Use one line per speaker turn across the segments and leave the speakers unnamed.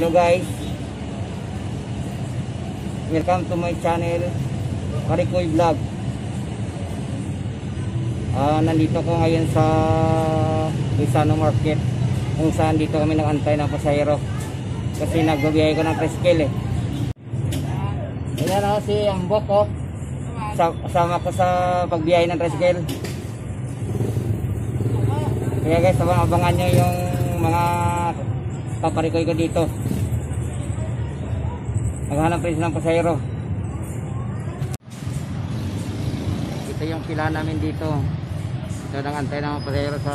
Hello guys. Welcome to my channel Karikoy Vlog. Ah, nandito ko ngayon sa Isano Market kung saan dito kami nagantay ng pasahero kasi nagbabiyahe ko ng tricycle eh. Ayan ako si Ambok ko. Sa kasama ko sa pagbiyahe ng tricycle. Kaya guys, abang-abangan nyo yung mga paparikoy ko dito. Maghanap rin ng pasahero. Ito yung pila namin dito. Ito nang antay ng mga pasahero sa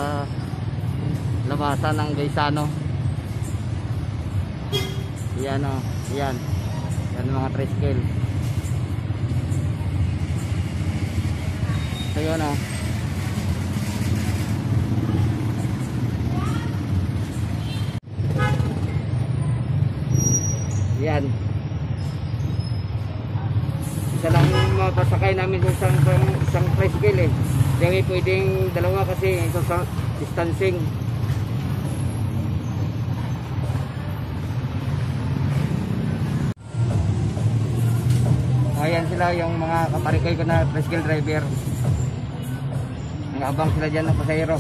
labasan ng Gaisano. Yan o, yan. Yan mga tricycle. So yun o. Yan. Isa lang mapasakay namin sa isang, isang tricycle eh. Hindi pwedeng dalawa kasi ito sa distancing. Ayan sila yung mga kaparikoy ko na tricycle driver. Nag-abang sila dyan ng pasahero.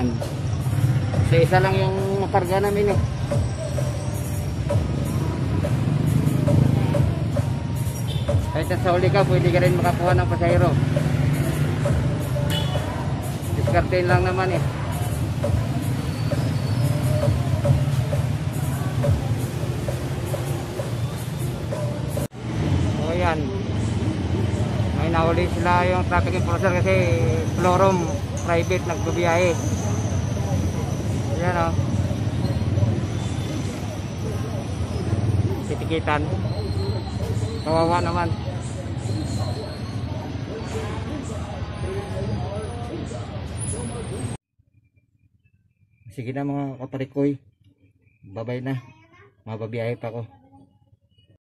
Yan. So isa lang yung karga namin eh. Kahit sa uli ka, pwede ka rin makakuha ng pasahero. Diskartein lang naman eh. So yan. May nahuli sila yung traffic enforcer kasi florum private nagbibiyahe. Yan o. Titikitan. Kawawa naman. Sige na mga kaparikoy. Babay na. Mababiyahe pa ko.